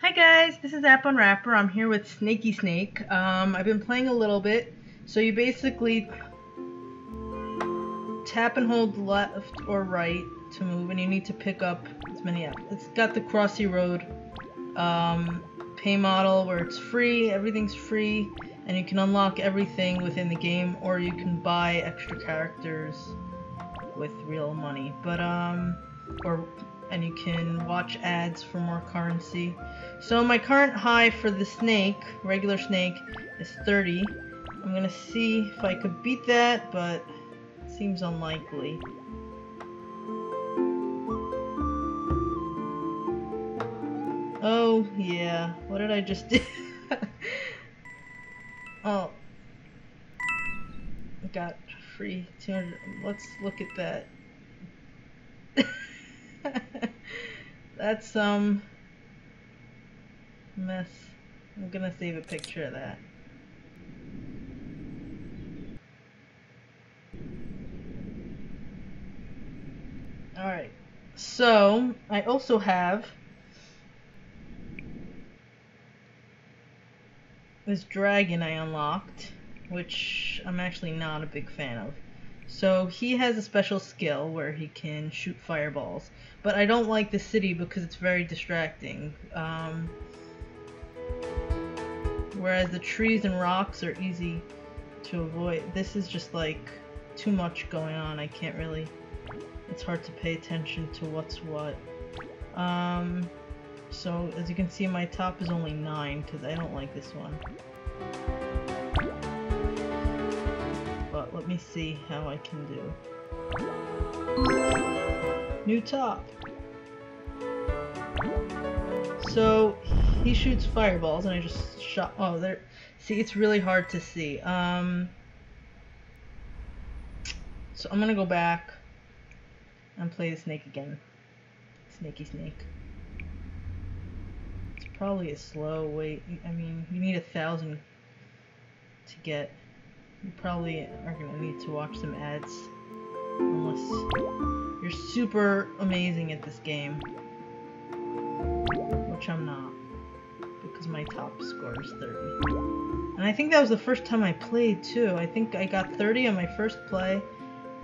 Hi guys, this is App Unwrapper. I'm here with Snaky Snake. Um, I've been playing a little bit. So you basically tap and hold left or right to move, and you need to pick up as many apps. It's got the Crossy Road um, pay model where it's free, everything's free, and you can unlock everything within the game, or you can buy extra characters with real money. But um, or and you can watch ads for more currency. So my current high for the snake, regular snake, is 30. I'm gonna see if I could beat that, but seems unlikely. Oh, yeah. What did I just do? oh. Got free 200. Let's look at that. That's um, some mess. I'm gonna save a picture of that. Alright, so I also have this dragon I unlocked, which I'm actually not a big fan of. So he has a special skill where he can shoot fireballs, but I don't like the city because it's very distracting. Um, whereas the trees and rocks are easy to avoid. This is just like too much going on. I can't really it's hard to pay attention to what's what. Um, so as you can see my top is only 9 because I don't like this one. Let me see how I can do. New top! So he shoots fireballs and I just shot- oh there- see it's really hard to see. Um, so I'm gonna go back and play the snake again. Snaky snake. It's probably a slow wait. I mean, you need a thousand to get. You probably are gonna need to watch some ads. Unless you're super amazing at this game. Which I'm not. Because my top score is 30. And I think that was the first time I played too. I think I got 30 on my first play.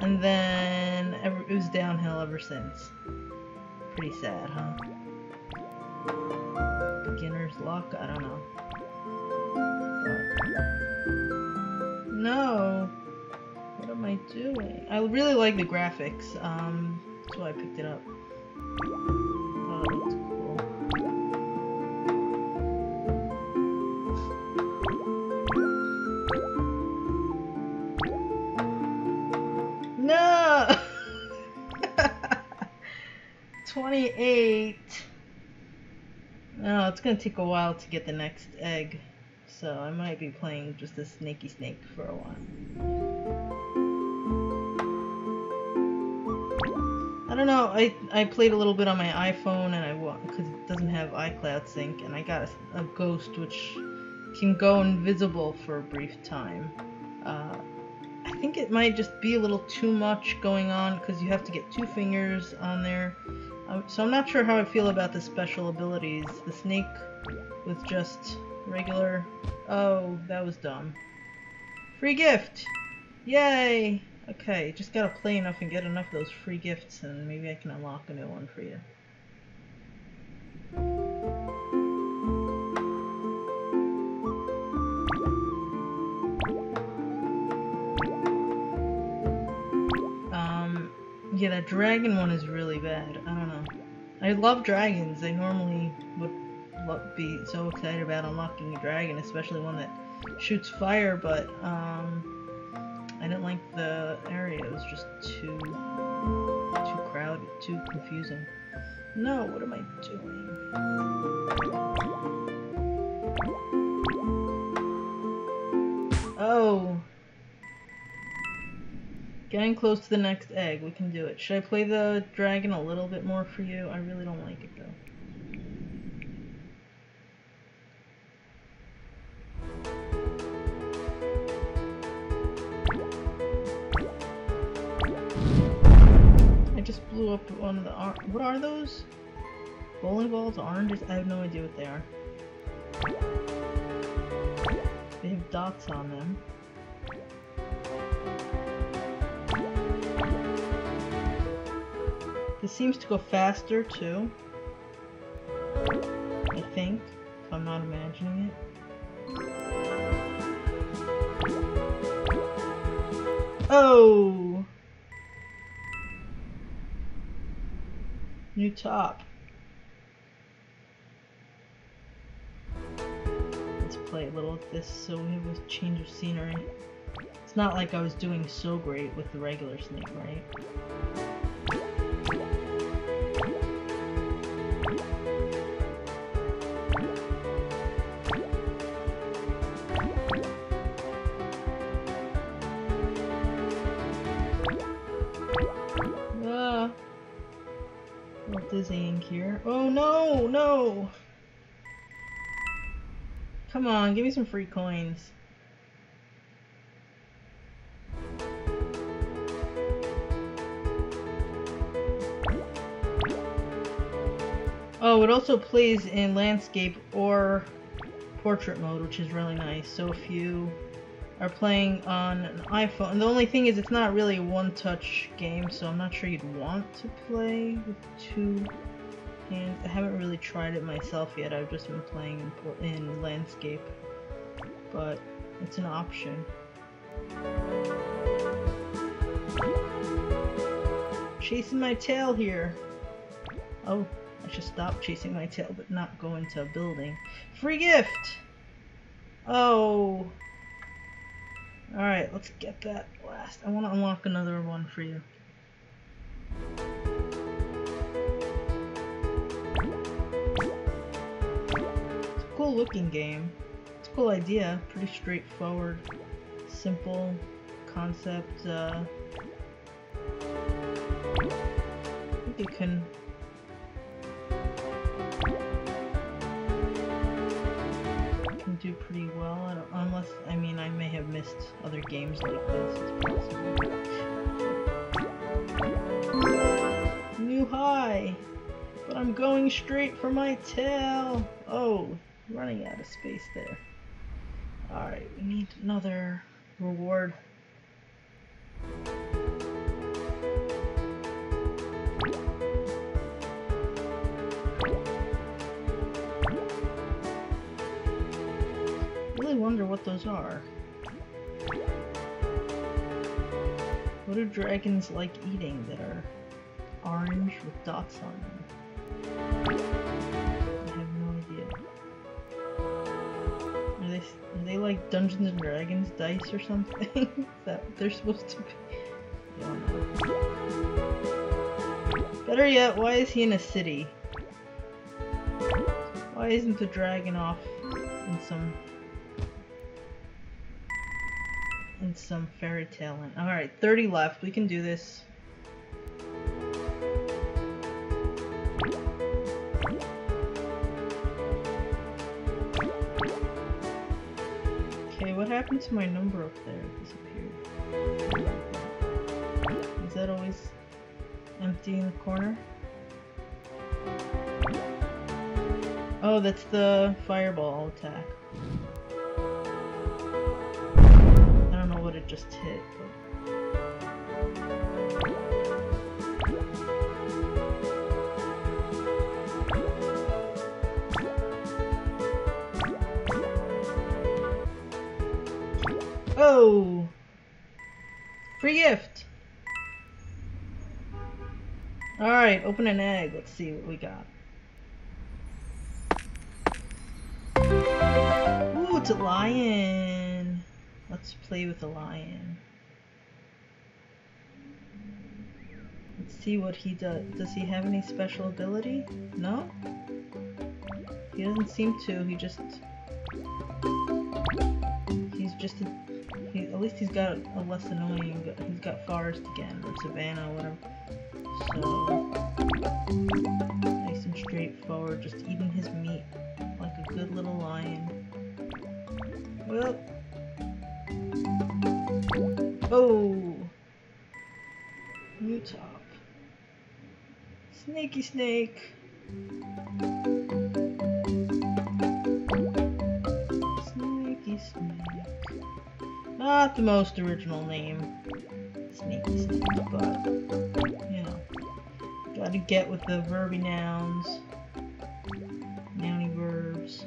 And then it was downhill ever since. Pretty sad, huh? Beginner's luck? I don't know. But... No! What am I doing? I really like the graphics. Um, that's why I picked it up. No! 28. No, it's gonna take a while to get the next egg. So I might be playing just a snaky snake for a while. I don't know, I, I played a little bit on my iPhone and I because it doesn't have iCloud sync and I got a, a, ghost which can go invisible for a brief time. Uh, I think it might just be a little too much going on because you have to get two fingers on there. Um, so I'm not sure how I feel about the special abilities. The snake with just regular... Oh, that was dumb. Free gift! Yay! Okay, just gotta play enough and get enough of those free gifts and maybe I can unlock a new one for you. Um, yeah, that dragon one is really bad. I don't know. I love dragons. They normally would be so excited about unlocking a dragon, especially one that shoots fire, but um, I didn't like the area. It was just too, too crowded, too confusing. No, what am I doing? Oh, Getting close to the next egg. We can do it. Should I play the dragon a little bit more for you? I really don't like it though. Blew up one of the what are those? Bowling balls, oranges? I have no idea what they are. They have dots on them. This seems to go faster too. I think, if I'm not imagining it. Oh! New top. Let's play a little of this so we have a change of scenery. It's not like I was doing so great with the regular snake, right? Here. Oh no, no! Come on, give me some free coins. Oh, it also plays in landscape or portrait mode, which is really nice. So if you are playing on an iPhone, and the only thing is it's not really a one-touch game, so I'm not sure you'd want to play with two I haven't really tried it myself yet. I've just been playing in, in landscape, but it's an option. Chasing my tail here. Oh, I should stop chasing my tail, but not go into a building. Free gift! Oh. Alright, let's get that last. I want to unlock another one for you. Cool looking game. It's a cool idea. Pretty straightforward. Simple concept. Uh, can do pretty well. I unless, I mean, I may have missed other games like this. It's possible. New high! But I'm going straight for my tail! Oh, running out of space there. Alright, we need another reward. really wonder what those are. What do dragons like eating that are orange with dots on them? Are they, are they like Dungeons and Dragons dice or something? That they're supposed to be? Better yet, why is he in a city? Why isn't the dragon off in some in some fairy tale land? Alright, 30 left. We can do this. Happened to my number up there? It disappeared. Is that always empty in the corner? Oh, that's the fireball attack. I don't know what it just hit, but... Oh! Free gift! Alright, open an egg. Let's see what we got. Ooh, it's a lion! Let's play with a lion. Let's see what he does. Does he have any special ability? No? He doesn't seem to. He just... He's just a... He, at least he's got a less annoying... He's got forest again, or savannah, whatever. So... Nice and straightforward, just eating his meat like a good little lion. Well... Oh! New top. Snaky snake. Not the most original name. Snake, but, you know. Gotta get with the verby nouns. Nouny verbs.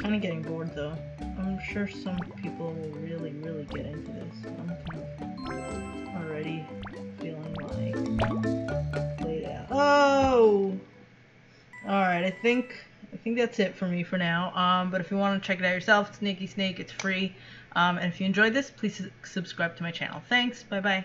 Kinda getting bored though. I'm sure some people will really, really get into this. I'm kind of already feeling like out. Oh! Alright, I think think that's it for me for now. Um, but if you want to check it out yourself, Snaky Snake, it's free. Um, and if you enjoyed this, please subscribe to my channel. Thanks. Bye bye.